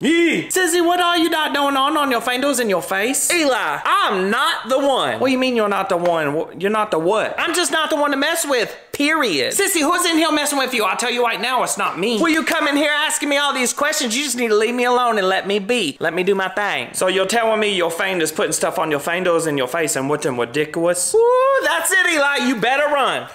Me! Sissy, what are you not doing on on your fingers in your face? Eli, I'm not the one. What do you mean you're not the one? You're not the what? I'm just not the one to mess with, period. Sissy, who's in here messing with you? I'll tell you right now, it's not me. Will you come in here asking me all these questions? You just need to leave me alone and let me be. Let me do my thing. So you're telling me your fingers putting stuff on your fingers in your face and what them ridiculous? Ooh, that's it, Eli. You better run.